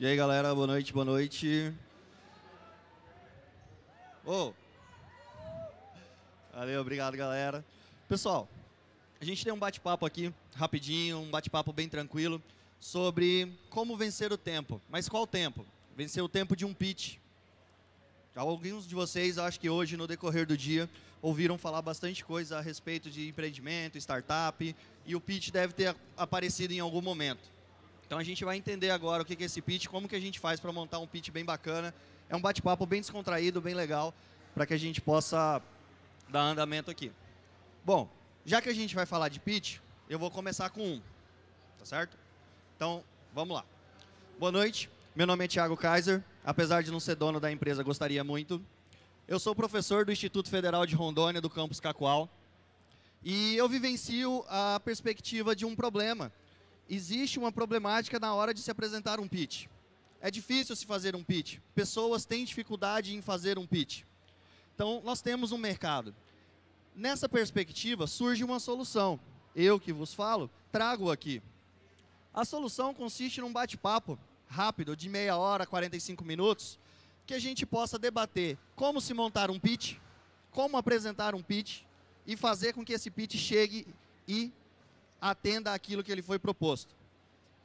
E aí, galera, boa noite, boa noite. Oh. Valeu, obrigado, galera. Pessoal, a gente tem um bate-papo aqui, rapidinho, um bate-papo bem tranquilo, sobre como vencer o tempo. Mas qual tempo? Vencer o tempo de um pitch. Alguns de vocês, acho que hoje, no decorrer do dia, ouviram falar bastante coisa a respeito de empreendimento, startup, e o pitch deve ter aparecido em algum momento. Então a gente vai entender agora o que é esse pitch, como que a gente faz para montar um pitch bem bacana. É um bate-papo bem descontraído, bem legal, para que a gente possa dar andamento aqui. Bom, já que a gente vai falar de pitch, eu vou começar com um, tá certo? Então, vamos lá. Boa noite, meu nome é Thiago Kaiser, apesar de não ser dono da empresa, gostaria muito. Eu sou professor do Instituto Federal de Rondônia, do campus Cacoal, e eu vivencio a perspectiva de um problema existe uma problemática na hora de se apresentar um pitch. É difícil se fazer um pitch. Pessoas têm dificuldade em fazer um pitch. Então, nós temos um mercado. Nessa perspectiva, surge uma solução. Eu que vos falo, trago aqui. A solução consiste num bate-papo rápido, de meia hora, 45 minutos, que a gente possa debater como se montar um pitch, como apresentar um pitch e fazer com que esse pitch chegue e atenda àquilo que ele foi proposto.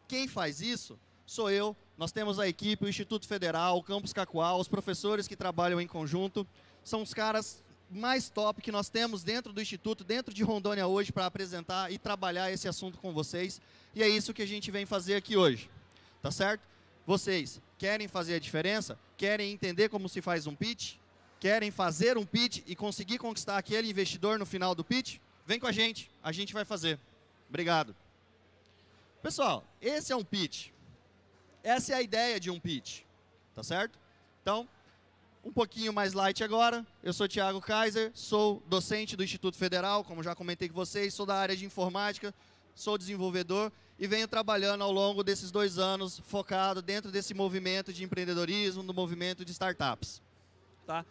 Quem faz isso sou eu, nós temos a equipe, o Instituto Federal, o Campus Cacoal, os professores que trabalham em conjunto, são os caras mais top que nós temos dentro do Instituto, dentro de Rondônia hoje, para apresentar e trabalhar esse assunto com vocês. E é isso que a gente vem fazer aqui hoje. Tá certo? Vocês querem fazer a diferença? Querem entender como se faz um pitch? Querem fazer um pitch e conseguir conquistar aquele investidor no final do pitch? Vem com a gente, a gente vai fazer. Obrigado. Pessoal, esse é um pitch. Essa é a ideia de um pitch, tá certo? Então, um pouquinho mais light agora. Eu sou Thiago Kaiser, sou docente do Instituto Federal, como já comentei com vocês, sou da área de informática, sou desenvolvedor e venho trabalhando ao longo desses dois anos focado dentro desse movimento de empreendedorismo, no movimento de startups. Tá?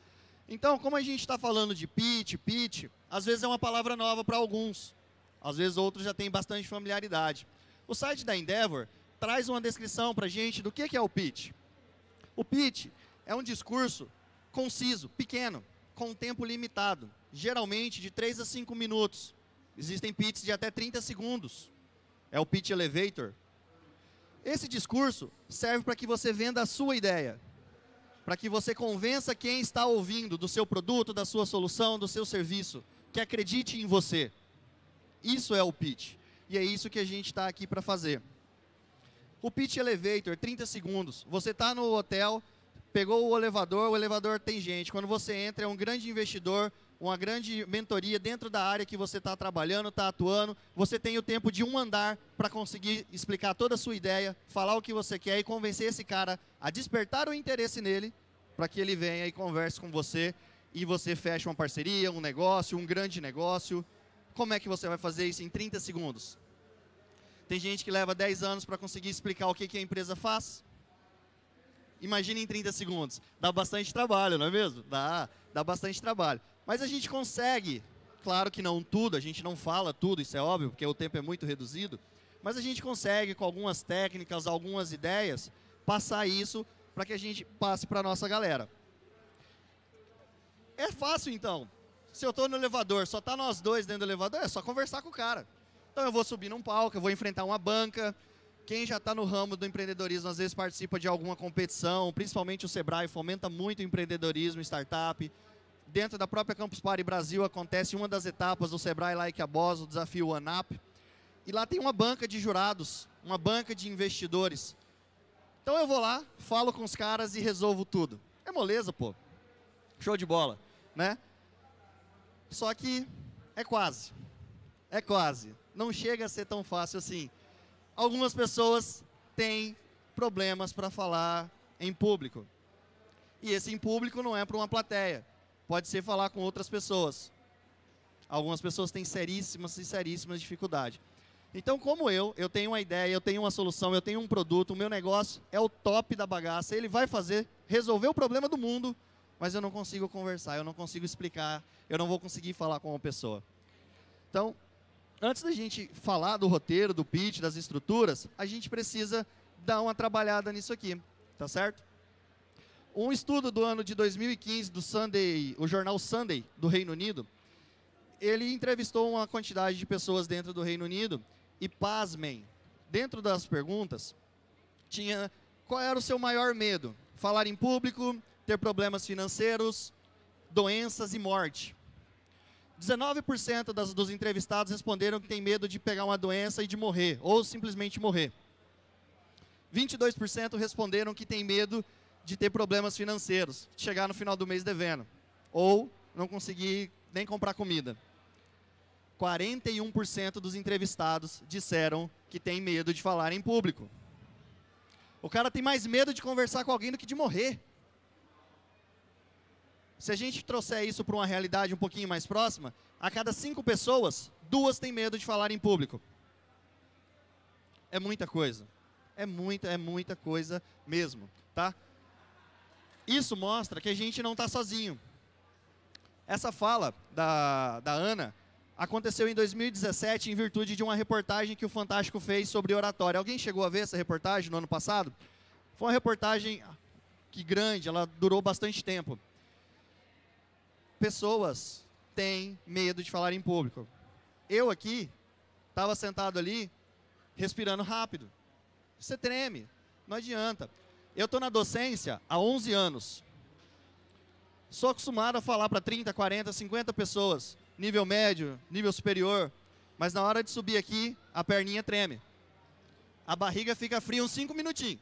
Então, como a gente está falando de pitch, pitch, às vezes é uma palavra nova para alguns. Às vezes outros já têm bastante familiaridade. O site da Endeavor traz uma descrição para a gente do que é o pitch. O pitch é um discurso conciso, pequeno, com um tempo limitado, geralmente de 3 a 5 minutos. Existem pitches de até 30 segundos. É o pitch elevator. Esse discurso serve para que você venda a sua ideia, para que você convença quem está ouvindo do seu produto, da sua solução, do seu serviço, que acredite em você. Isso é o pitch. E é isso que a gente está aqui para fazer. O pitch elevator, 30 segundos. Você está no hotel, pegou o elevador, o elevador tem gente. Quando você entra, é um grande investidor, uma grande mentoria dentro da área que você está trabalhando, está atuando. Você tem o tempo de um andar para conseguir explicar toda a sua ideia, falar o que você quer e convencer esse cara a despertar o interesse nele para que ele venha e converse com você e você feche uma parceria, um negócio, um grande negócio como é que você vai fazer isso em 30 segundos? Tem gente que leva 10 anos para conseguir explicar o que, que a empresa faz. Imagine em 30 segundos. Dá bastante trabalho, não é mesmo? Dá, dá bastante trabalho. Mas a gente consegue, claro que não tudo, a gente não fala tudo, isso é óbvio, porque o tempo é muito reduzido, mas a gente consegue, com algumas técnicas, algumas ideias, passar isso para que a gente passe para a nossa galera. É fácil, então. Se eu estou no elevador, só tá nós dois dentro do elevador, é só conversar com o cara. Então eu vou subir num palco, eu vou enfrentar uma banca. Quem já está no ramo do empreendedorismo, às vezes participa de alguma competição, principalmente o Sebrae fomenta muito o empreendedorismo, startup. Dentro da própria Campus Party Brasil acontece uma das etapas do Sebrae Like a Boss, o desafio OneUp. E lá tem uma banca de jurados, uma banca de investidores. Então eu vou lá, falo com os caras e resolvo tudo. É moleza, pô. Show de bola, né? Só que é quase. É quase. Não chega a ser tão fácil assim. Algumas pessoas têm problemas para falar em público. E esse em público não é para uma plateia. Pode ser falar com outras pessoas. Algumas pessoas têm seríssimas seríssimas dificuldades. Então, como eu, eu tenho uma ideia, eu tenho uma solução, eu tenho um produto, o meu negócio é o top da bagaça, ele vai fazer, resolver o problema do mundo mas eu não consigo conversar, eu não consigo explicar, eu não vou conseguir falar com uma pessoa. Então, antes da gente falar do roteiro, do pitch, das estruturas, a gente precisa dá uma trabalhada nisso aqui, tá certo? Um estudo do ano de 2015 do Sunday, o jornal Sunday do Reino Unido, ele entrevistou uma quantidade de pessoas dentro do Reino Unido e pasmem, dentro das perguntas tinha qual era o seu maior medo? Falar em público, ter problemas financeiros, doenças e morte. 19% das, dos entrevistados responderam que tem medo de pegar uma doença e de morrer, ou simplesmente morrer. 22% responderam que tem medo de ter problemas financeiros, de chegar no final do mês devendo, ou não conseguir nem comprar comida. 41% dos entrevistados disseram que tem medo de falar em público. O cara tem mais medo de conversar com alguém do que de morrer. Se a gente trouxer isso para uma realidade um pouquinho mais próxima, a cada cinco pessoas, duas têm medo de falar em público. É muita coisa. É muita, é muita coisa mesmo, tá? Isso mostra que a gente não está sozinho. Essa fala da, da Ana aconteceu em 2017 em virtude de uma reportagem que o Fantástico fez sobre oratória. Alguém chegou a ver essa reportagem no ano passado? Foi uma reportagem que grande, ela durou bastante tempo pessoas têm medo de falar em público. Eu aqui, estava sentado ali, respirando rápido. Você treme, não adianta. Eu estou na docência há 11 anos. Sou acostumado a falar para 30, 40, 50 pessoas, nível médio, nível superior, mas na hora de subir aqui, a perninha treme. A barriga fica fria uns 5 minutinhos.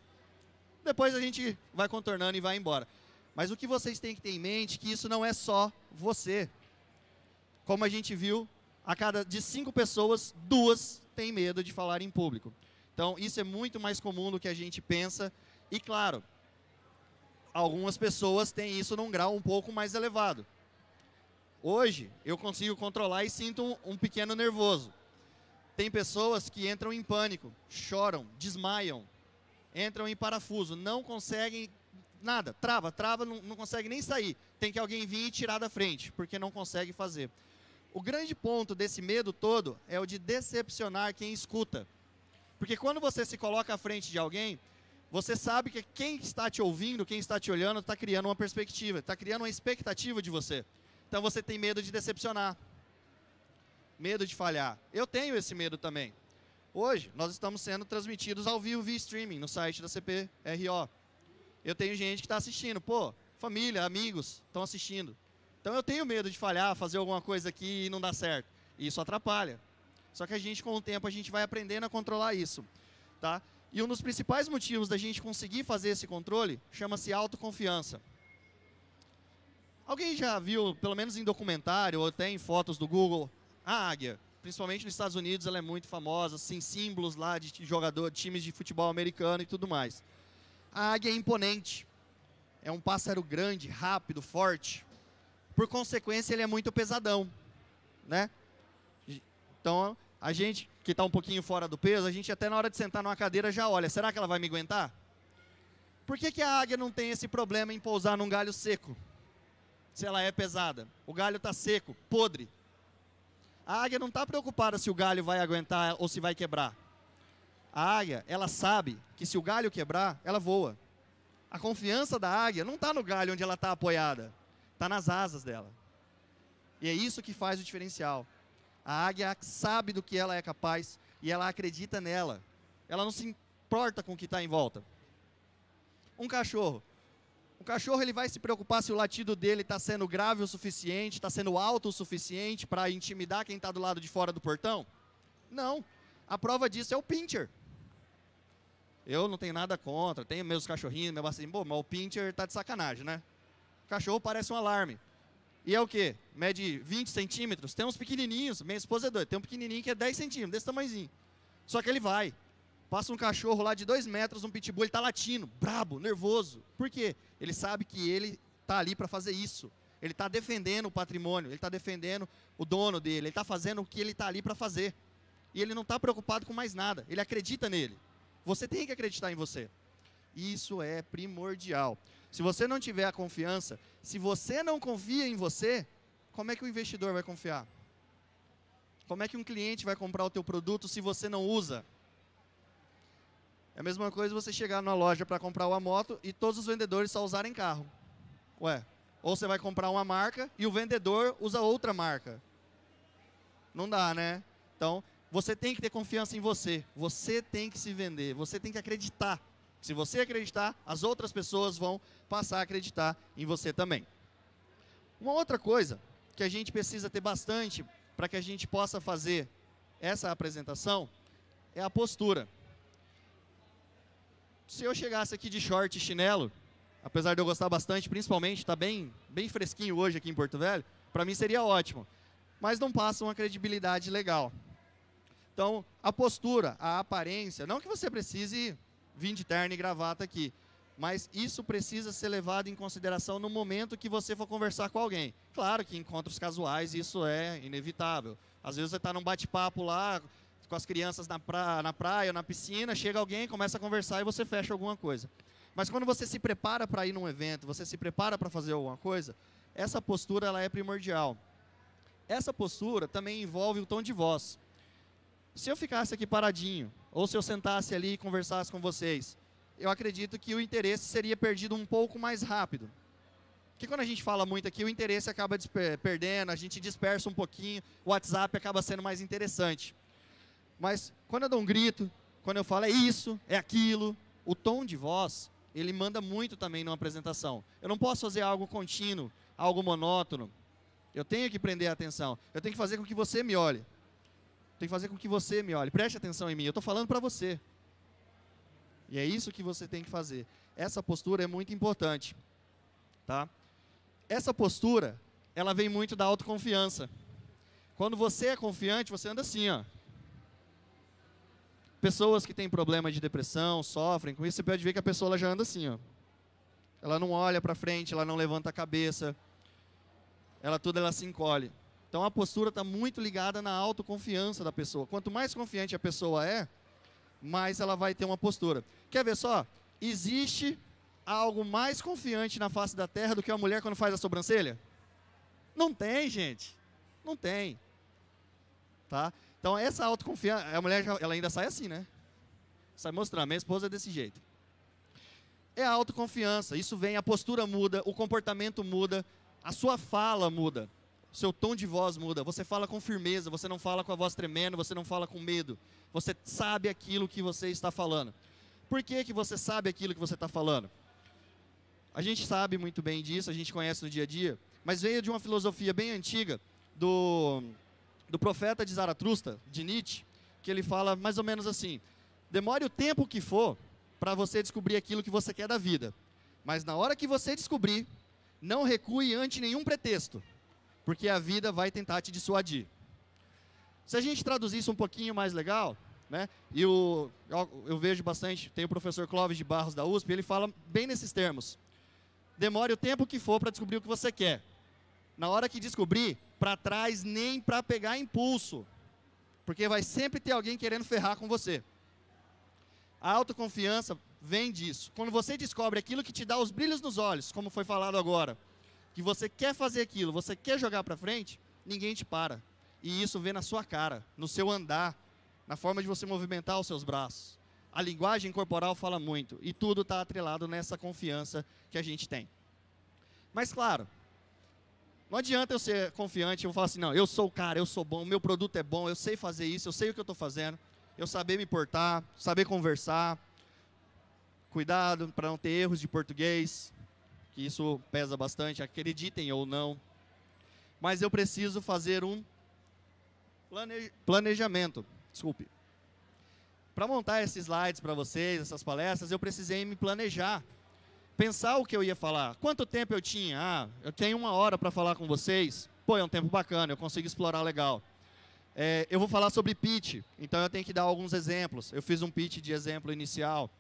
Depois a gente vai contornando e vai embora. Mas o que vocês têm que ter em mente é que isso não é só você. Como a gente viu, a cada de cinco pessoas, duas têm medo de falar em público. Então, isso é muito mais comum do que a gente pensa. E, claro, algumas pessoas têm isso num grau um pouco mais elevado. Hoje, eu consigo controlar e sinto um, um pequeno nervoso. Tem pessoas que entram em pânico, choram, desmaiam, entram em parafuso, não conseguem nada, trava, trava, não, não consegue nem sair. Tem que alguém vir e tirar da frente, porque não consegue fazer. O grande ponto desse medo todo é o de decepcionar quem escuta. Porque quando você se coloca à frente de alguém, você sabe que quem está te ouvindo, quem está te olhando, está criando uma perspectiva, está criando uma expectativa de você. Então você tem medo de decepcionar, medo de falhar. Eu tenho esse medo também. Hoje, nós estamos sendo transmitidos ao vivo via streaming no site da CPRO eu tenho gente que está assistindo. Pô, família, amigos estão assistindo. Então eu tenho medo de falhar, fazer alguma coisa aqui e não dar certo. Isso atrapalha. Só que a gente, com o tempo, a gente vai aprendendo a controlar isso. Tá? E um dos principais motivos da gente conseguir fazer esse controle chama-se autoconfiança. Alguém já viu, pelo menos em documentário ou até em fotos do Google, a águia? Principalmente nos Estados Unidos, ela é muito famosa, sem símbolos lá de jogador, de times de futebol americano e tudo mais. A águia é imponente. É um pássaro grande, rápido, forte. Por consequência, ele é muito pesadão, né? Então, a gente que está um pouquinho fora do peso, a gente até na hora de sentar numa cadeira já olha, será que ela vai me aguentar? Por que, que a águia não tem esse problema em pousar num galho seco? Se ela é pesada. O galho está seco, podre. A águia não está preocupada se o galho vai aguentar ou se vai quebrar. A águia, ela sabe que se o galho quebrar, ela voa. A confiança da águia não está no galho onde ela está apoiada, está nas asas dela. E é isso que faz o diferencial. A águia sabe do que ela é capaz e ela acredita nela. Ela não se importa com o que está em volta. Um cachorro. O cachorro ele vai se preocupar se o latido dele está sendo grave o suficiente, está sendo alto o suficiente para intimidar quem está do lado de fora do portão? Não. A prova disso é o pincher. Eu não tenho nada contra, tenho meus cachorrinhos, meu assim, pô, mas o pincher tá de sacanagem, né? O cachorro parece um alarme. E é o quê? Mede 20 centímetros. Tem uns pequenininhos, minha esposa é doida, tem um pequenininho que é 10 centímetros, desse tamanhozinho. Só que ele vai. Passa um cachorro lá de 2 metros, um pitbull, ele tá latindo, brabo, nervoso. Por quê? Ele sabe que ele tá ali para fazer isso. Ele está defendendo o patrimônio, ele está defendendo o dono dele, ele está fazendo o que ele está ali para fazer. E ele não está preocupado com mais nada, ele acredita nele. Você tem que acreditar em você. Isso é primordial. Se você não tiver a confiança, se você não confia em você, como é que o investidor vai confiar? Como é que um cliente vai comprar o teu produto se você não usa? É a mesma coisa você chegar numa loja para comprar uma moto e todos os vendedores só usarem carro. Ué, ou você vai comprar uma marca e o vendedor usa outra marca. Não dá, né? Então, você tem que ter confiança em você. Você tem que se vender. Você tem que acreditar. Se você acreditar, as outras pessoas vão passar a acreditar em você também. Uma outra coisa que a gente precisa ter bastante para que a gente possa fazer essa apresentação é a postura. Se eu chegasse aqui de short e chinelo, apesar de eu gostar bastante, principalmente, está bem, bem fresquinho hoje aqui em Porto Velho, para mim seria ótimo. Mas não passa uma credibilidade legal. Então, a postura, a aparência, não que você precise vir de terno e gravata aqui, mas isso precisa ser levado em consideração no momento que você for conversar com alguém. Claro que em encontros casuais isso é inevitável. Às vezes você está num bate-papo lá com as crianças na, pra, na praia, na piscina, chega alguém, começa a conversar e você fecha alguma coisa. Mas quando você se prepara para ir num evento, você se prepara para fazer alguma coisa, essa postura ela é primordial. Essa postura também envolve o tom de voz. Se eu ficasse aqui paradinho, ou se eu sentasse ali e conversasse com vocês, eu acredito que o interesse seria perdido um pouco mais rápido. Porque quando a gente fala muito aqui, o interesse acaba perdendo, a gente dispersa um pouquinho, o WhatsApp acaba sendo mais interessante. Mas quando eu dou um grito, quando eu falo é isso, é aquilo, o tom de voz, ele manda muito também numa apresentação. Eu não posso fazer algo contínuo, algo monótono. Eu tenho que prender a atenção. Eu tenho que fazer com que você me olhe. Tenho que fazer com que você me olhe. Preste atenção em mim. Eu estou falando para você. E é isso que você tem que fazer. Essa postura é muito importante, tá? Essa postura, ela vem muito da autoconfiança. Quando você é confiante, você anda assim, ó. Pessoas que têm problema de depressão, sofrem com isso, você pode ver que a pessoa já anda assim, ó. Ela não olha para frente, ela não levanta a cabeça. Ela tudo ela se encolhe. Então a postura está muito ligada na autoconfiança da pessoa. Quanto mais confiante a pessoa é, mais ela vai ter uma postura. Quer ver só? Existe algo mais confiante na face da terra do que a mulher quando faz a sobrancelha? Não tem, gente. Não tem. Tá? Então, essa autoconfiança, a mulher ela ainda sai assim, né? Sai mostrando, minha esposa é desse jeito. É a autoconfiança, isso vem, a postura muda, o comportamento muda, a sua fala muda, seu tom de voz muda. Você fala com firmeza, você não fala com a voz tremendo, você não fala com medo. Você sabe aquilo que você está falando. Por que, que você sabe aquilo que você está falando? A gente sabe muito bem disso, a gente conhece no dia a dia, mas veio de uma filosofia bem antiga do, do profeta de Zaratustra, de Nietzsche, que ele fala mais ou menos assim: demore o tempo que for para você descobrir aquilo que você quer da vida, mas na hora que você descobrir, não recue ante nenhum pretexto, porque a vida vai tentar te dissuadir. Se a gente traduzir isso um pouquinho mais legal, né? E o, eu, eu, vejo bastante, tem o professor Clóvis de Barros da USP, ele fala bem nesses termos. Demore o tempo que for para descobrir o que você quer. Na hora que descobrir, para trás nem para pegar impulso. Porque vai sempre ter alguém querendo ferrar com você. A autoconfiança vem disso. Quando você descobre aquilo que te dá os brilhos nos olhos, como foi falado agora, que você quer fazer aquilo, você quer jogar para frente, ninguém te para. E isso vê na sua cara, no seu andar, na forma de você movimentar os seus braços. A linguagem corporal fala muito e tudo está atrelado nessa confiança que a gente tem. Mas claro, não adianta eu ser confiante, eu falar assim, não, eu sou o cara, eu sou bom, meu produto é bom, eu sei fazer isso, eu sei o que eu estou fazendo, eu saber me portar, saber conversar, cuidado para não ter erros de português, que isso pesa bastante, acreditem ou não. Mas eu preciso fazer um planejamento. Desculpe. Para montar esses slides para vocês, essas palestras, eu precisei me planejar. Pensar o que eu ia falar. Quanto tempo eu tinha? Ah, eu tenho uma hora para falar com vocês. Pô, é um tempo bacana, eu consigo explorar legal. É, eu vou falar sobre pitch, então eu tenho que dar alguns exemplos. Eu fiz um pitch de exemplo inicial.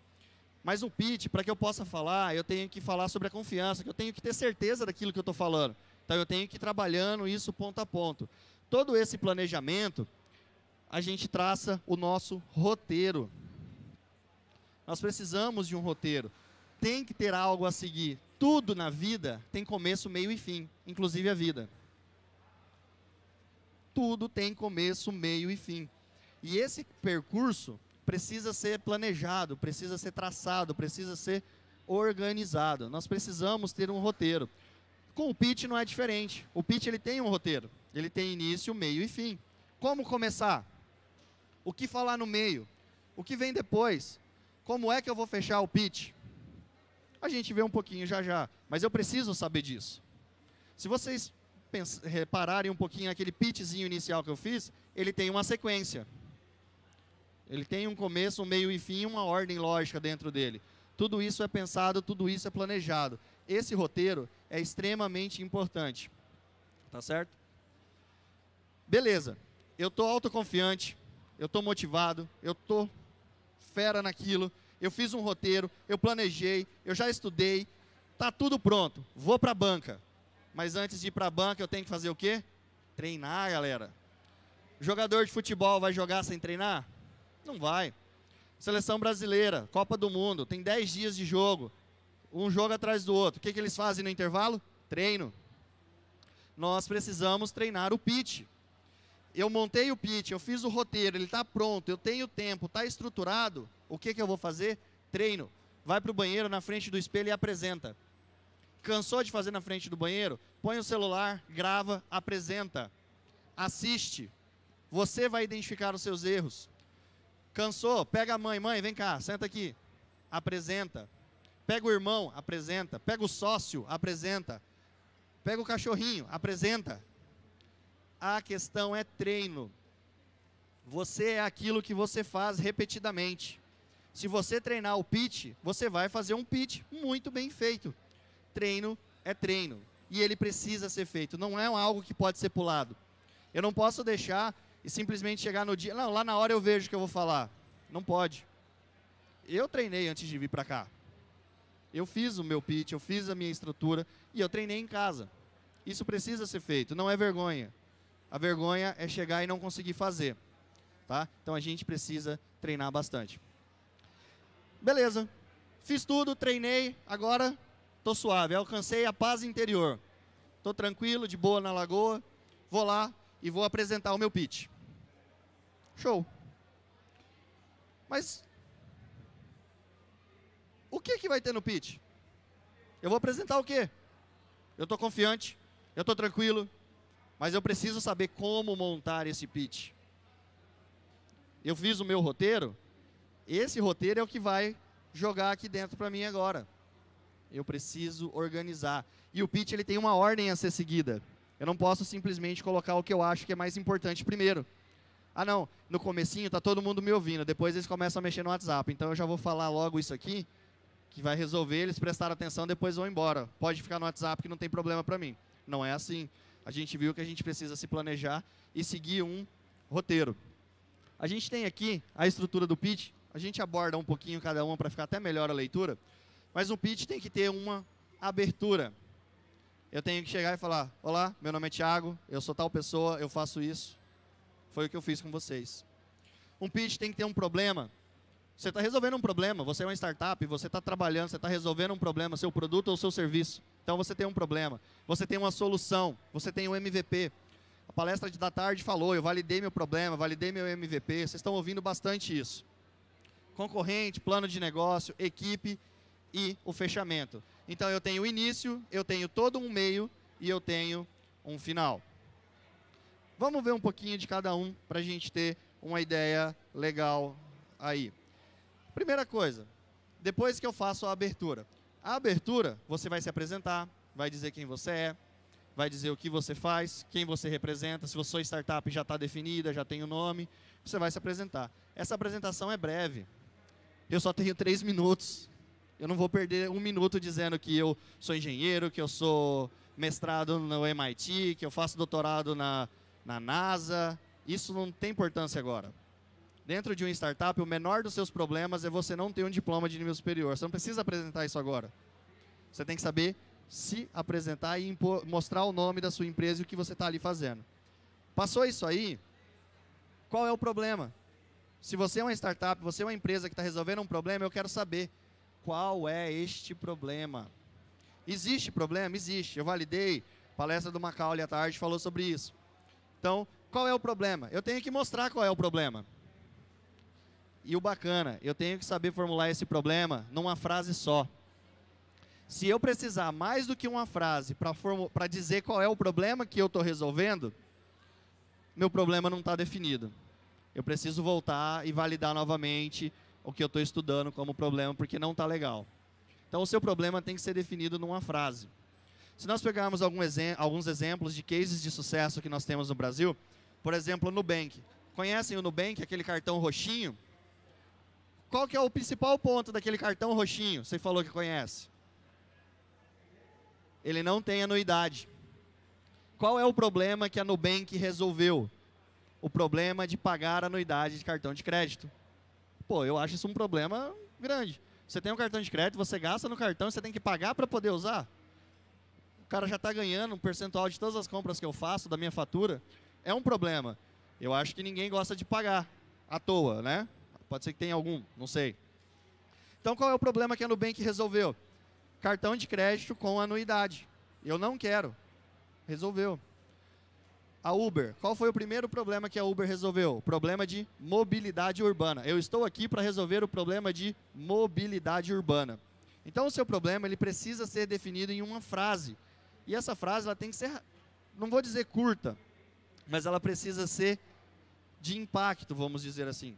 Mas um pitch, para que eu possa falar, eu tenho que falar sobre a confiança, que eu tenho que ter certeza daquilo que eu estou falando. Então eu tenho que ir trabalhando isso ponto a ponto. Todo esse planejamento, a gente traça o nosso roteiro. Nós precisamos de um roteiro. Tem que ter algo a seguir. Tudo na vida tem começo, meio e fim, inclusive a vida. Tudo tem começo, meio e fim. E esse percurso precisa ser planejado, precisa ser traçado, precisa ser organizado. Nós precisamos ter um roteiro. Com o pitch não é diferente. O pitch ele tem um roteiro. Ele tem início, meio e fim. Como começar? O que falar no meio? O que vem depois? Como é que eu vou fechar o pitch? A gente vê um pouquinho já já, mas eu preciso saber disso. Se vocês repararem um pouquinho aquele pitchzinho inicial que eu fiz, ele tem uma sequência. Ele tem um começo, um meio e fim, uma ordem lógica dentro dele. Tudo isso é pensado, tudo isso é planejado. Esse roteiro é extremamente importante. Tá certo? Beleza. Eu estou autoconfiante, eu estou motivado, eu estou fera naquilo, eu fiz um roteiro, eu planejei, eu já estudei, tá tudo pronto. Vou para a banca. Mas antes de ir para a banca, eu tenho que fazer o quê? Treinar, galera. Jogador de futebol vai jogar sem treinar? Não vai. Seleção brasileira, Copa do Mundo, tem 10 dias de jogo, um jogo atrás do outro. O que, que eles fazem no intervalo? Treino. Nós precisamos treinar o pitch. Eu montei o pitch, eu fiz o roteiro, ele está pronto, eu tenho tempo, está estruturado. O que, que eu vou fazer? Treino. Vai para o banheiro na frente do espelho e apresenta. Cansou de fazer na frente do banheiro? Põe o celular, grava, apresenta. Assiste. Você vai identificar os seus erros. Cansou? Pega a mãe, mãe, vem cá, senta aqui. Apresenta. Pega o irmão, apresenta. Pega o sócio, apresenta. Pega o cachorrinho, apresenta. A questão é treino. Você é aquilo que você faz repetidamente. Se você treinar o pitch, você vai fazer um pitch muito bem feito. Treino é treino. E ele precisa ser feito. Não é algo que pode ser pulado. Eu não posso deixar e simplesmente chegar no dia. Não, lá na hora eu vejo que eu vou falar. Não pode. Eu treinei antes de vir para cá. Eu fiz o meu pitch, eu fiz a minha estrutura e eu treinei em casa. Isso precisa ser feito, não é vergonha. A vergonha é chegar e não conseguir fazer. Tá? Então a gente precisa treinar bastante. Beleza. Fiz tudo, treinei, agora estou suave. Alcancei a paz interior. Estou tranquilo, de boa na lagoa. Vou lá e vou apresentar o meu pitch. Show. Mas o que, que vai ter no pitch? Eu vou apresentar o quê? Eu estou confiante, eu estou tranquilo, mas eu preciso saber como montar esse pitch. Eu fiz o meu roteiro, esse roteiro é o que vai jogar aqui dentro para mim agora. Eu preciso organizar. E o pitch ele tem uma ordem a ser seguida. Eu não posso simplesmente colocar o que eu acho que é mais importante primeiro. Ah, não, no comecinho tá todo mundo me ouvindo, depois eles começam a mexer no WhatsApp. Então eu já vou falar logo isso aqui, que vai resolver, eles prestaram atenção, depois vão embora. Pode ficar no WhatsApp que não tem problema para mim. Não é assim. A gente viu que a gente precisa se planejar e seguir um roteiro. A gente tem aqui a estrutura do pitch, a gente aborda um pouquinho cada uma para ficar até melhor a leitura, mas o pitch tem que ter uma abertura. Eu tenho que chegar e falar: Olá, meu nome é Thiago, eu sou tal pessoa, eu faço isso, foi o que eu fiz com vocês. Um pitch tem que ter um problema. Você está resolvendo um problema, você é uma startup, você está trabalhando, você está resolvendo um problema, seu produto ou seu serviço. Então você tem um problema, você tem uma solução, você tem um MVP. A palestra da tarde falou, eu validei meu problema, validei meu MVP, vocês estão ouvindo bastante isso. Concorrente, plano de negócio, equipe e o fechamento. Então eu tenho o início, eu tenho todo um meio e eu tenho um final. Vamos ver um pouquinho de cada um para a gente ter uma ideia legal aí. Primeira coisa, depois que eu faço a abertura. A abertura, você vai se apresentar, vai dizer quem você é, vai dizer o que você faz, quem você representa. Se você é startup já está definida, já tem o nome, você vai se apresentar. Essa apresentação é breve. Eu só tenho três minutos. Eu não vou perder um minuto dizendo que eu sou engenheiro, que eu sou mestrado no MIT, que eu faço doutorado na na NASA. Isso não tem importância agora. Dentro de uma startup, o menor dos seus problemas é você não ter um diploma de nível superior. Você não precisa apresentar isso agora. Você tem que saber se apresentar e impor, mostrar o nome da sua empresa e o que você está ali fazendo. Passou isso aí, qual é o problema? Se você é uma startup, você é uma empresa que está resolvendo um problema, eu quero saber qual é este problema. Existe problema? Existe. Eu validei. palestra do Macaulay à tarde falou sobre isso. Então, qual é o problema? Eu tenho que mostrar qual é o problema. E o bacana, eu tenho que saber formular esse problema numa frase só. Se eu precisar mais do que uma frase para dizer qual é o problema que eu estou resolvendo, meu problema não está definido. Eu preciso voltar e validar novamente o que eu estou estudando como problema, porque não está legal. Então, o seu problema tem que ser definido numa frase. Se nós pegarmos alguns exemplos de cases de sucesso que nós temos no Brasil, por exemplo, o Nubank. Conhecem o Nubank, aquele cartão roxinho? Qual que é o principal ponto daquele cartão roxinho? Você falou que conhece. Ele não tem anuidade. Qual é o problema que a Nubank resolveu? O problema de pagar anuidade de cartão de crédito. Pô, eu acho isso um problema grande. Você tem um cartão de crédito, você gasta no cartão você tem que pagar para poder usar. Cara já está ganhando um percentual de todas as compras que eu faço, da minha fatura. É um problema. Eu acho que ninguém gosta de pagar à toa, né? Pode ser que tenha algum, não sei. Então, qual é o problema que a Nubank resolveu? Cartão de crédito com anuidade. Eu não quero. Resolveu. A Uber, qual foi o primeiro problema que a Uber resolveu? Problema de mobilidade urbana. Eu estou aqui para resolver o problema de mobilidade urbana. Então, o seu problema ele precisa ser definido em uma frase. E essa frase ela tem que ser, não vou dizer curta, mas ela precisa ser de impacto, vamos dizer assim.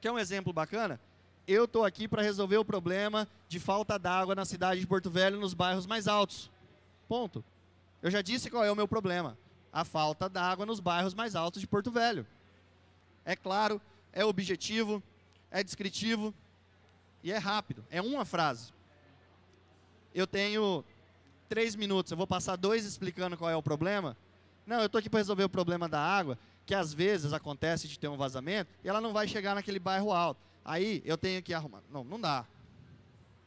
Quer um exemplo bacana? Eu estou aqui para resolver o problema de falta d'água na cidade de Porto Velho, nos bairros mais altos. Ponto. Eu já disse qual é o meu problema. A falta d'água nos bairros mais altos de Porto Velho. É claro, é objetivo, é descritivo e é rápido. É uma frase. Eu tenho três minutos, eu vou passar dois explicando qual é o problema. Não, eu estou aqui para resolver o problema da água que às vezes acontece de ter um vazamento e ela não vai chegar naquele bairro alto. Aí eu tenho que arrumar. Não, não dá.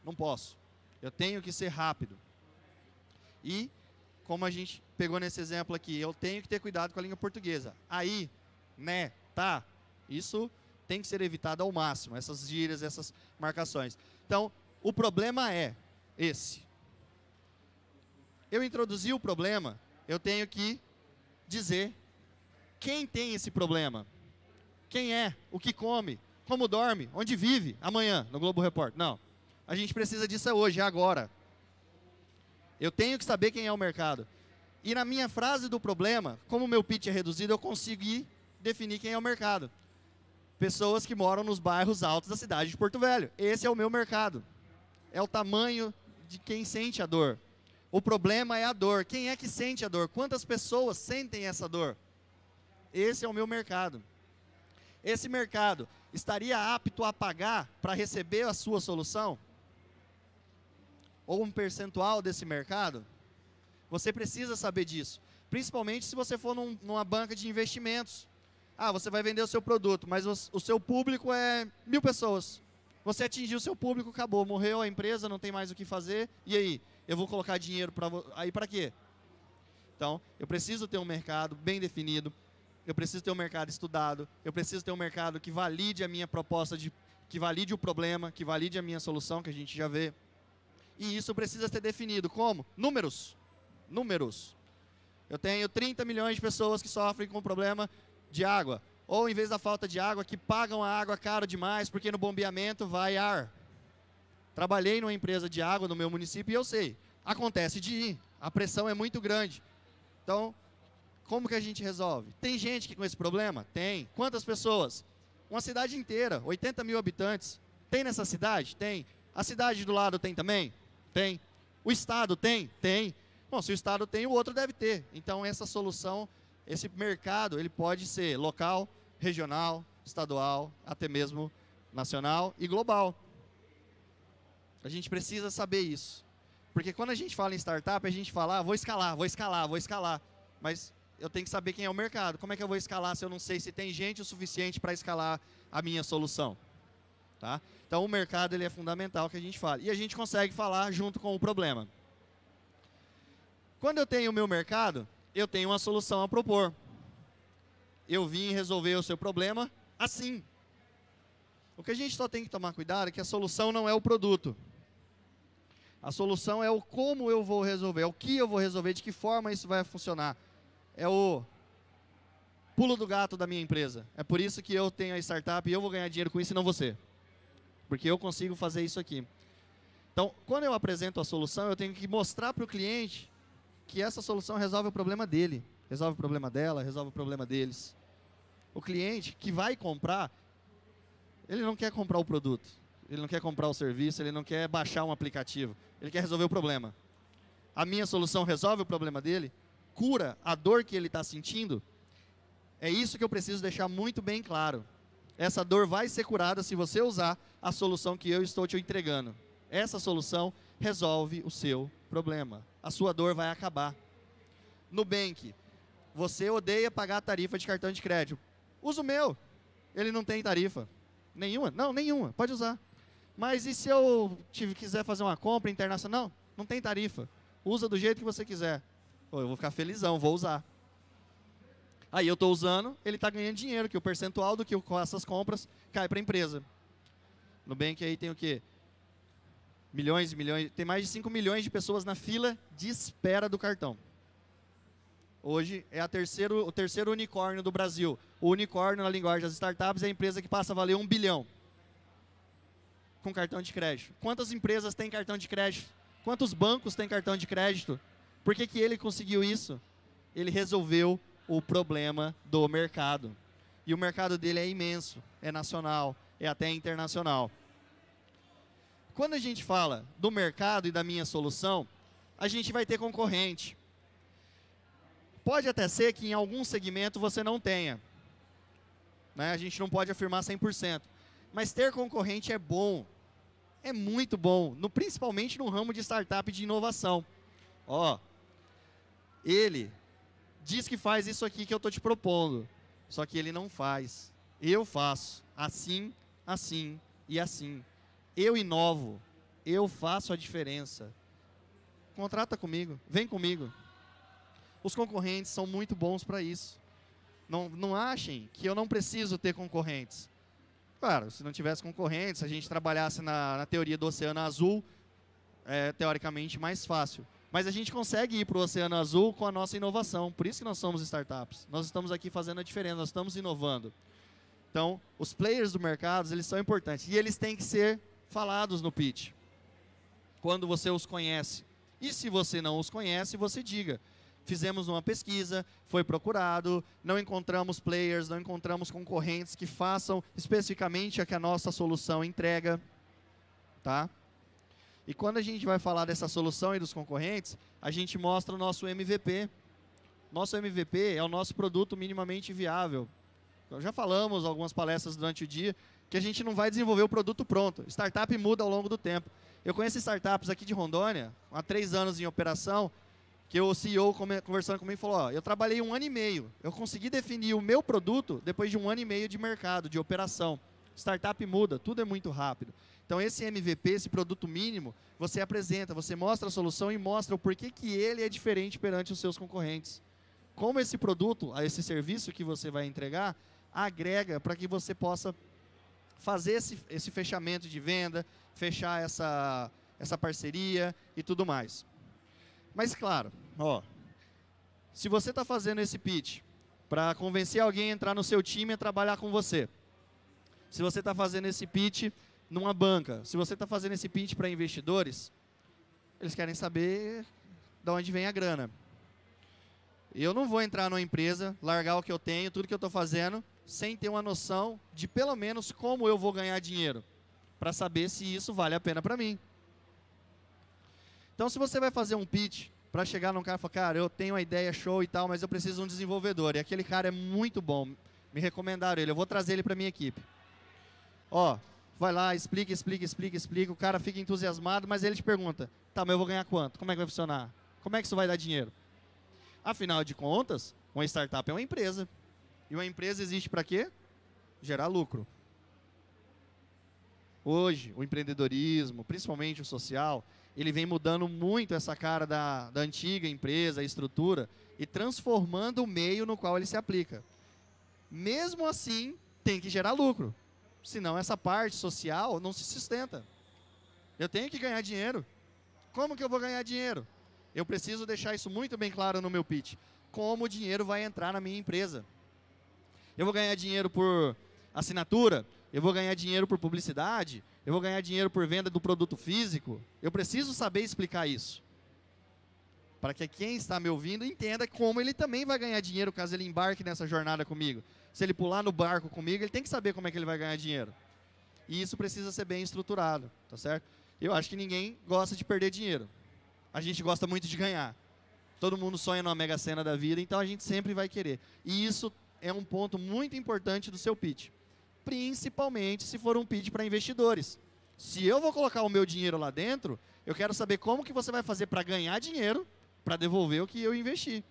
Não posso. Eu tenho que ser rápido. E, como a gente pegou nesse exemplo aqui, eu tenho que ter cuidado com a língua portuguesa. Aí, né, tá, isso tem que ser evitado ao máximo, essas gírias, essas marcações. Então, o problema é esse. Eu introduzi o problema, eu tenho que dizer quem tem esse problema? Quem é? O que come? Como dorme? Onde vive? Amanhã, no Globo Repórter. Não. A gente precisa disso hoje, agora. Eu tenho que saber quem é o mercado. E na minha frase do problema, como o meu pitch é reduzido, eu consegui definir quem é o mercado. Pessoas que moram nos bairros altos da cidade de Porto Velho. Esse é o meu mercado. É o tamanho de quem sente a dor. O problema é a dor. Quem é que sente a dor? Quantas pessoas sentem essa dor? Esse é o meu mercado. Esse mercado estaria apto a pagar para receber a sua solução? Ou um percentual desse mercado? Você precisa saber disso. Principalmente se você for num, numa banca de investimentos. Ah, você vai vender o seu produto, mas o, o seu público é mil pessoas. Você atingiu o seu público, acabou, morreu a empresa, não tem mais o que fazer. E aí? Eu vou colocar dinheiro para aí para quê? Então, eu preciso ter um mercado bem definido, eu preciso ter um mercado estudado, eu preciso ter um mercado que valide a minha proposta, de, que valide o problema, que valide a minha solução, que a gente já vê. E isso precisa ser definido como? Números. Números. Eu tenho 30 milhões de pessoas que sofrem com problema de água. Ou, em vez da falta de água, que pagam a água caro demais, porque no bombeamento vai ar. Trabalhei numa empresa de água no meu município e eu sei. Acontece de ir. A pressão é muito grande. Então, como que a gente resolve? Tem gente que com esse problema? Tem. Quantas pessoas? Uma cidade inteira, 80 mil habitantes. Tem nessa cidade? Tem. A cidade do lado tem também? Tem. O Estado tem? Tem. Bom, se o Estado tem, o outro deve ter. Então, essa solução, esse mercado, ele pode ser local, regional, estadual, até mesmo nacional e global. A gente precisa saber isso. Porque quando a gente fala em startup, a gente fala, ah, vou escalar, vou escalar, vou escalar. Mas eu tenho que saber quem é o mercado. Como é que eu vou escalar se eu não sei se tem gente o suficiente para escalar a minha solução? Tá? Então, o mercado ele é fundamental que a gente fale. E a gente consegue falar junto com o problema. Quando eu tenho o meu mercado, eu tenho uma solução a propor. Eu vim resolver o seu problema assim. O que a gente só tem que tomar cuidado é que a solução não é o produto. A solução é o como eu vou resolver, é o que eu vou resolver, de que forma isso vai funcionar é o pulo do gato da minha empresa. É por isso que eu tenho a startup e eu vou ganhar dinheiro com isso e não você. Porque eu consigo fazer isso aqui. Então, quando eu apresento a solução, eu tenho que mostrar para o cliente que essa solução resolve o problema dele, resolve o problema dela, resolve o problema deles. O cliente que vai comprar, ele não quer comprar o produto, ele não quer comprar o serviço, ele não quer baixar um aplicativo, ele quer resolver o problema. A minha solução resolve o problema dele, cura a dor que ele está sentindo. É isso que eu preciso deixar muito bem claro. Essa dor vai ser curada se você usar a solução que eu estou te entregando. Essa solução resolve o seu problema. A sua dor vai acabar. Nubank, você odeia pagar a tarifa de cartão de crédito. Usa o meu. Ele não tem tarifa. Nenhuma? Não, nenhuma. Pode usar. Mas e se eu quiser fazer uma compra internacional? Não tem tarifa. Usa do jeito que você quiser. Pô, eu vou ficar felizão, vou usar. Aí eu estou usando, ele está ganhando dinheiro, que o percentual do que com essas compras cai para a empresa. Nubank aí tem o quê? Milhões e milhões, tem mais de 5 milhões de pessoas na fila de espera do cartão. Hoje é terceiro, o terceiro unicórnio do Brasil. O unicórnio, na linguagem das startups, é a empresa que passa a valer um bilhão com cartão de crédito. Quantas empresas têm cartão de crédito? Quantos bancos têm cartão de crédito? Por que, que ele conseguiu isso? Ele resolveu o problema do mercado. E o mercado dele é imenso, é nacional, é até internacional. Quando a gente fala do mercado e da minha solução, a gente vai ter concorrente. Pode até ser que em algum segmento você não tenha. Né? A gente não pode afirmar 100%. Mas ter concorrente é bom. É muito bom, no, principalmente no ramo de startup de inovação. Ó, ele diz que faz isso aqui que eu estou te propondo, só que ele não faz. Eu faço assim, assim e assim. Eu inovo, eu faço a diferença. Contrata comigo, vem comigo. Os concorrentes são muito bons para isso. Não, não achem que eu não preciso ter concorrentes. Claro, se não tivesse concorrentes, se a gente trabalhasse na, na teoria do Oceano Azul, é teoricamente mais fácil. Mas a gente consegue ir para o Oceano Azul com a nossa inovação. Por isso que nós somos startups. Nós estamos aqui fazendo a diferença, nós estamos inovando. Então, os players do mercado, eles são importantes. E eles têm que ser falados no pitch. Quando você os conhece. E se você não os conhece, você diga fizemos uma pesquisa, foi procurado, não encontramos players, não encontramos concorrentes que façam especificamente a que a nossa solução entrega, tá? E quando a gente vai falar dessa solução e dos concorrentes, a gente mostra o nosso MVP. Nosso MVP é o nosso produto minimamente viável. Já falamos algumas palestras durante o dia que a gente não vai desenvolver o produto pronto. Startup muda ao longo do tempo. Eu conheço startups aqui de Rondônia, há três anos em operação, que o CEO conversando comigo falou, ó, eu trabalhei um ano e meio, eu consegui definir o meu produto depois de um ano e meio de mercado, de operação. Startup muda, tudo é muito rápido. Então esse MVP, esse produto mínimo, você apresenta, você mostra a solução e mostra o porquê que ele é diferente perante os seus concorrentes. Como esse produto, esse serviço que você vai entregar, agrega para que você possa fazer esse, esse fechamento de venda, fechar essa, essa parceria e tudo mais. Mas claro, ó, se você está fazendo esse pitch para convencer alguém a entrar no seu time e trabalhar com você, se você está fazendo esse pitch numa banca, se você está fazendo esse pitch para investidores, eles querem saber de onde vem a grana. Eu não vou entrar numa empresa, largar o que eu tenho, tudo que eu estou fazendo, sem ter uma noção de pelo menos como eu vou ganhar dinheiro, para saber se isso vale a pena para mim. Então, se você vai fazer um pitch para chegar num cara e falar, cara, eu tenho uma ideia show e tal, mas eu preciso de um desenvolvedor, e aquele cara é muito bom, me recomendaram ele, eu vou trazer ele para minha equipe. Ó, vai lá, explica, explica, explica, explica, o cara fica entusiasmado, mas ele te pergunta, tá, mas eu vou ganhar quanto? Como é que vai funcionar? Como é que isso vai dar dinheiro? Afinal de contas, uma startup é uma empresa. E uma empresa existe para quê? Gerar lucro. Hoje, o empreendedorismo, principalmente o social, ele vem mudando muito essa cara da, da antiga empresa, a estrutura, e transformando o meio no qual ele se aplica. Mesmo assim, tem que gerar lucro. Senão essa parte social não se sustenta. Eu tenho que ganhar dinheiro. Como que eu vou ganhar dinheiro? Eu preciso deixar isso muito bem claro no meu pitch. Como o dinheiro vai entrar na minha empresa? Eu vou ganhar dinheiro por assinatura? Eu vou ganhar dinheiro por publicidade? Eu vou ganhar dinheiro por venda do produto físico? Eu preciso saber explicar isso. Para que quem está me ouvindo entenda como ele também vai ganhar dinheiro caso ele embarque nessa jornada comigo. Se ele pular no barco comigo, ele tem que saber como é que ele vai ganhar dinheiro. E isso precisa ser bem estruturado, tá certo? Eu acho que ninguém gosta de perder dinheiro. A gente gosta muito de ganhar. Todo mundo sonha numa mega cena da vida, então a gente sempre vai querer. E isso é um ponto muito importante do seu pitch. Principalmente se for um pitch para investidores. Se eu vou colocar o meu dinheiro lá dentro, eu quero saber como que você vai fazer para ganhar dinheiro para devolver o que eu investi.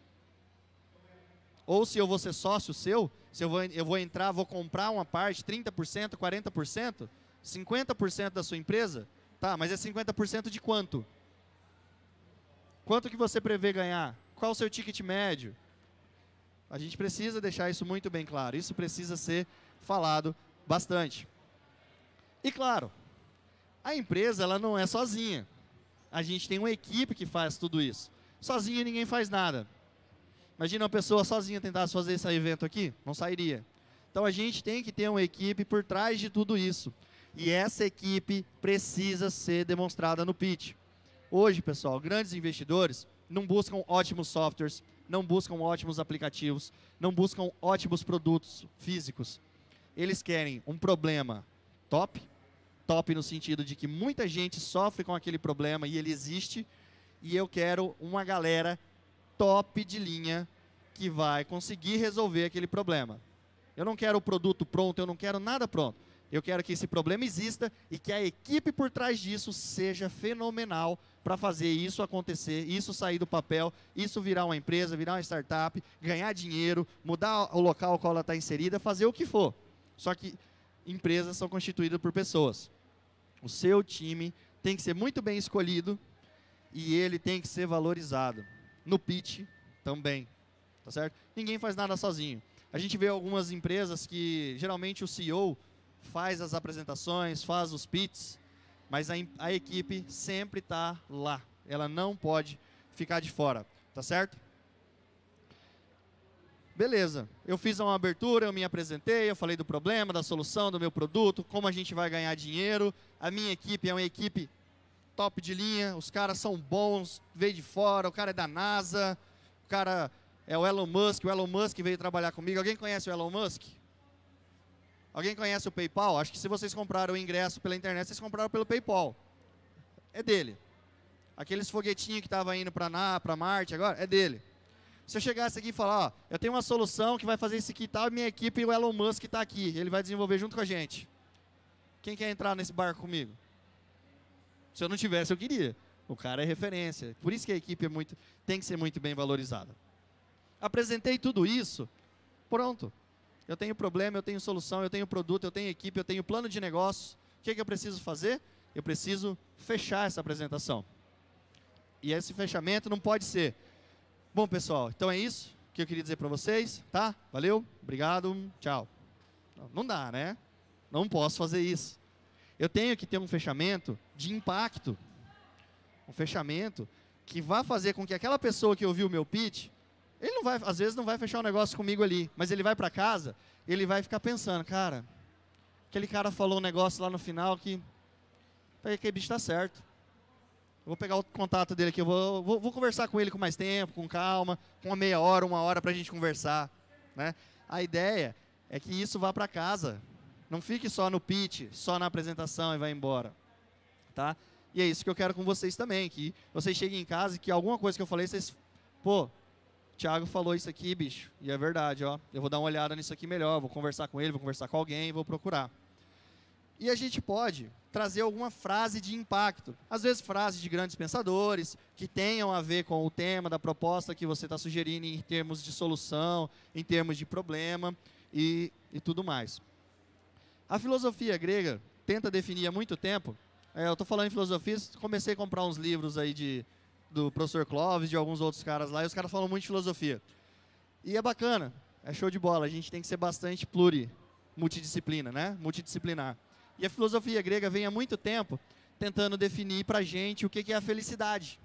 Ou se eu vou ser sócio seu, se eu vou, eu vou entrar, vou comprar uma parte, 30%, 40%, 50% da sua empresa, tá, mas é 50% de quanto? Quanto que você prevê ganhar? Qual o seu ticket médio? A gente precisa deixar isso muito bem claro. Isso precisa ser falado bastante. E claro, a empresa ela não é sozinha. A gente tem uma equipe que faz tudo isso. Sozinho ninguém faz nada. Imagina uma pessoa sozinha tentasse fazer esse evento aqui, não sairia. Então a gente tem que ter uma equipe por trás de tudo isso. E essa equipe precisa ser demonstrada no pitch. Hoje, pessoal, grandes investidores não buscam ótimos softwares, não buscam ótimos aplicativos, não buscam ótimos produtos físicos. Eles querem um problema top, top no sentido de que muita gente sofre com aquele problema e ele existe, e eu quero uma galera top de linha que vai conseguir resolver aquele problema. Eu não quero o produto pronto, eu não quero nada pronto. Eu quero que esse problema exista e que a equipe por trás disso seja fenomenal para fazer isso acontecer, isso sair do papel, isso virar uma empresa, virar uma startup, ganhar dinheiro, mudar o local ao qual ela está inserida, fazer o que for. Só que empresas são constituídas por pessoas. O seu time tem que ser muito bem escolhido e ele tem que ser valorizado. No pitch também, tá certo? Ninguém faz nada sozinho. A gente vê algumas empresas que geralmente o CEO faz as apresentações, faz os pits, mas a, a equipe sempre está lá. Ela não pode ficar de fora, tá certo? Beleza, eu fiz uma abertura, eu me apresentei, eu falei do problema, da solução, do meu produto, como a gente vai ganhar dinheiro. A minha equipe é uma equipe top de linha, os caras são bons, veio de fora, o cara é da NASA, o cara é o Elon Musk, o Elon Musk veio trabalhar comigo. Alguém conhece o Elon Musk? Alguém conhece o PayPal? Acho que se vocês compraram o ingresso pela internet, vocês compraram pelo PayPal. É dele. Aqueles foguetinhos que estavam indo para Marte agora, é dele. Se eu chegasse aqui e falar, ó, eu tenho uma solução que vai fazer isso aqui e tal, e minha equipe, o Elon Musk está aqui, ele vai desenvolver junto com a gente. Quem quer entrar nesse barco comigo? Se eu não tivesse, eu queria. O cara é referência. Por isso que a equipe é muito, tem que ser muito bem valorizada. Apresentei tudo isso, pronto eu tenho problema, eu tenho solução, eu tenho produto, eu tenho equipe, eu tenho plano de negócio. O que, é que eu preciso fazer? Eu preciso fechar essa apresentação. E esse fechamento não pode ser. Bom, pessoal, então é isso que eu queria dizer para vocês, tá? Valeu, obrigado, tchau. Não dá, né? Não posso fazer isso. Eu tenho que ter um fechamento de impacto. Um fechamento que vá fazer com que aquela pessoa que ouviu o meu pitch ele não vai, às vezes não vai fechar um negócio comigo ali, mas ele vai para casa, ele vai ficar pensando, cara, aquele cara falou um negócio lá no final que, aquele bicho está certo. Vou pegar o contato dele aqui, eu vou, vou, vou, conversar com ele com mais tempo, com calma, com uma meia hora, uma hora para a gente conversar. Né? A ideia é que isso vá para casa. Não fique só no pitch, só na apresentação e vai embora. Tá? E é isso que eu quero com vocês também, que vocês cheguem em casa e que alguma coisa que eu falei, vocês, pô, Tiago falou isso aqui, bicho, e é verdade, ó. Eu vou dar uma olhada nisso aqui melhor, vou conversar com ele, vou conversar com alguém, vou procurar. E a gente pode trazer alguma frase de impacto. Às vezes frases de grandes pensadores, que tenham a ver com o tema da proposta que você está sugerindo em termos de solução, em termos de problema e, e tudo mais. A filosofia grega tenta definir há muito tempo. É, eu estou falando em filosofia, comecei a comprar uns livros aí de do professor Clóvis, de alguns outros caras lá, e os caras falam muito de filosofia. E é bacana, é show de bola, a gente tem que ser bastante pluri, multidisciplina, né? Multidisciplinar. E a filosofia grega vem há muito tempo tentando definir para a gente o que é a felicidade.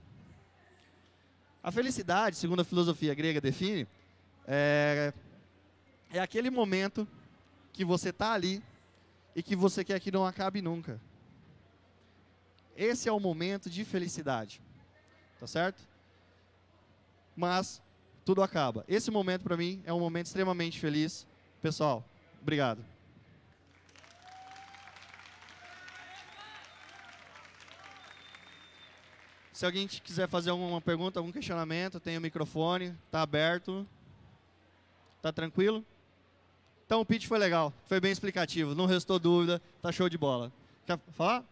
A felicidade, segundo a filosofia grega define, é, é aquele momento que você está ali e que você quer que não acabe nunca. Esse é o momento de felicidade. Tá certo? Mas tudo acaba. Esse momento para mim é um momento extremamente feliz. Pessoal, obrigado. Se alguém quiser fazer alguma pergunta, algum questionamento, tem o microfone, está aberto. Tá tranquilo? Então o pitch foi legal, foi bem explicativo, não restou dúvida, tá show de bola. Quer falar?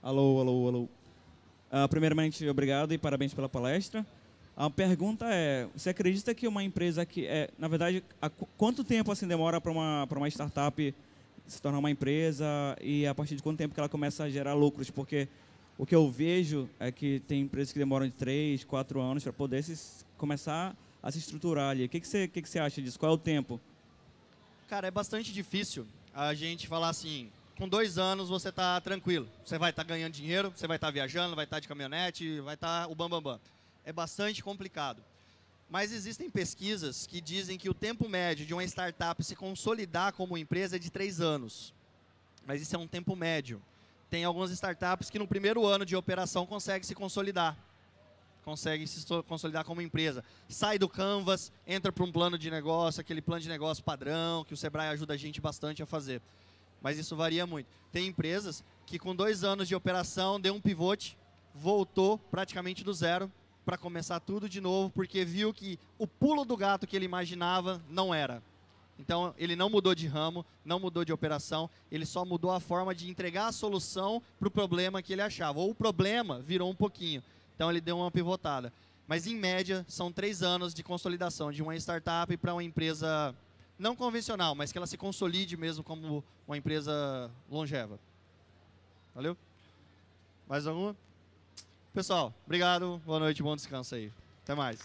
Alô, alô, alô. Uh, primeiramente, obrigado e parabéns pela palestra. A pergunta é: você acredita que uma empresa que é, na verdade, quanto tempo assim demora para uma para uma startup se tornar uma empresa e a partir de quanto tempo que ela começa a gerar lucros? Porque o que eu vejo é que tem empresas que demoram de três, quatro anos para poder se, começar a se estruturar ali. O que, que, você, que, que você acha disso? Qual é o tempo? Cara, é bastante difícil a gente falar assim, com dois anos você está tranquilo. Você vai estar tá ganhando dinheiro, você vai estar tá viajando, vai estar tá de caminhonete, vai estar tá o bam, bam, bam. É bastante complicado. Mas existem pesquisas que dizem que o tempo médio de uma startup se consolidar como empresa é de três anos. Mas isso é um tempo médio. Tem algumas startups que no primeiro ano de operação conseguem se consolidar. Conseguem se consolidar como empresa. Sai do Canvas, entra para um plano de negócio, aquele plano de negócio padrão, que o Sebrae ajuda a gente bastante a fazer mas isso varia muito. Tem empresas que com dois anos de operação deu um pivote, voltou praticamente do zero para começar tudo de novo, porque viu que o pulo do gato que ele imaginava não era. Então ele não mudou de ramo, não mudou de operação, ele só mudou a forma de entregar a solução para o problema que ele achava. Ou o problema virou um pouquinho. Então ele deu uma pivotada. Mas em média são três anos de consolidação de uma startup para uma empresa não convencional, mas que ela se consolide mesmo como uma empresa longeva. Valeu? Mais alguma? Pessoal, obrigado, boa noite, bom descanso aí. Até mais.